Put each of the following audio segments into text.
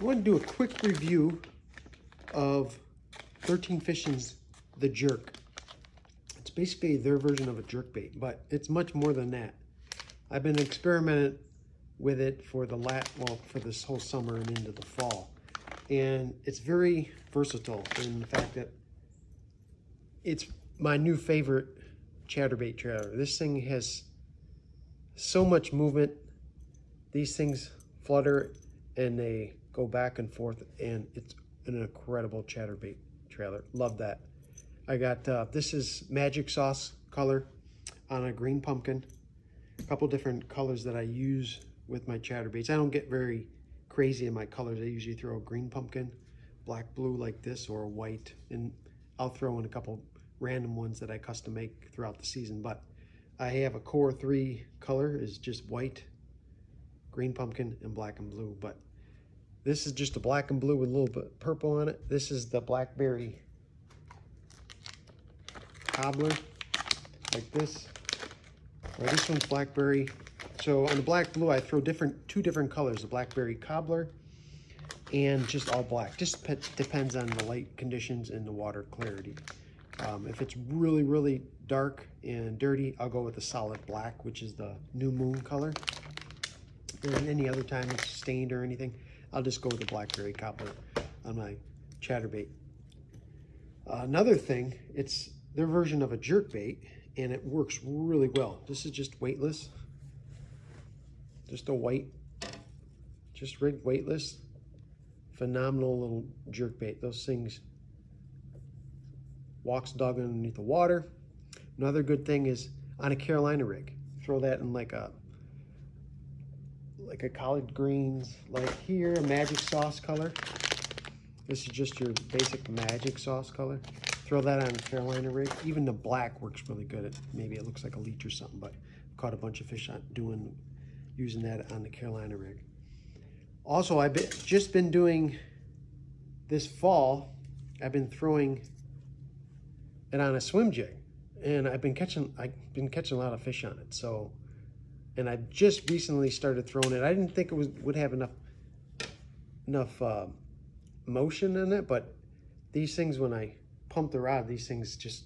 I want to do a quick review of 13 Fishing's The Jerk. It's basically their version of a jerk bait, but it's much more than that. I've been experimenting with it for the lat well for this whole summer and into the fall, and it's very versatile in the fact that it's my new favorite chatterbait trailer. This thing has so much movement. These things flutter and they go back and forth and it's an incredible chatterbait trailer. Love that. I got, uh, this is magic sauce color on a green pumpkin. A couple different colors that I use with my chatterbaits. I don't get very crazy in my colors. I usually throw a green pumpkin, black blue like this, or a white. And I'll throw in a couple random ones that I custom make throughout the season. But I have a core three color is just white, green pumpkin, and black and blue. But this is just a black and blue with a little bit purple on it. This is the blackberry cobbler, like this. Right, this one's blackberry. So on the black blue, I throw different two different colors, the blackberry cobbler and just all black. Just depends on the light conditions and the water clarity. Um, if it's really, really dark and dirty, I'll go with the solid black, which is the new moon color. And any other time it's stained or anything, I'll just go with the blackberry cobbler on my chatterbait. Uh, another thing, it's their version of a jerk bait, and it works really well. This is just weightless. Just a white, just rigged weightless. Phenomenal little jerk bait. Those things walks dog underneath the water. Another good thing is on a Carolina rig, throw that in like a like a collard greens, like here, a magic sauce color. This is just your basic magic sauce color. Throw that on a Carolina rig. Even the black works really good. It, maybe it looks like a leech or something, but I've caught a bunch of fish on doing using that on the Carolina rig. Also, I've been, just been doing this fall, I've been throwing it on a swim jig. And I've been catching, I've been catching a lot of fish on it. So, and I just recently started throwing it. I didn't think it was would have enough, enough uh, motion in it, but these things, when I pump the rod, these things just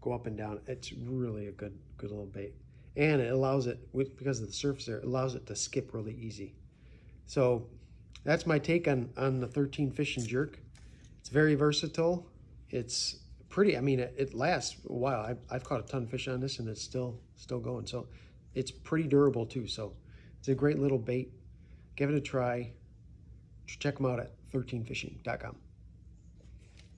go up and down. It's really a good, good little bait. And it allows it, because of the surface there, it allows it to skip really easy. So that's my take on, on the 13 Fishing jerk. It's very versatile. It's pretty, I mean, it, it lasts a while. I've, I've caught a ton of fish on this and it's still, still going. So it's pretty durable too. So it's a great little bait. Give it a try. Check them out at 13fishing.com.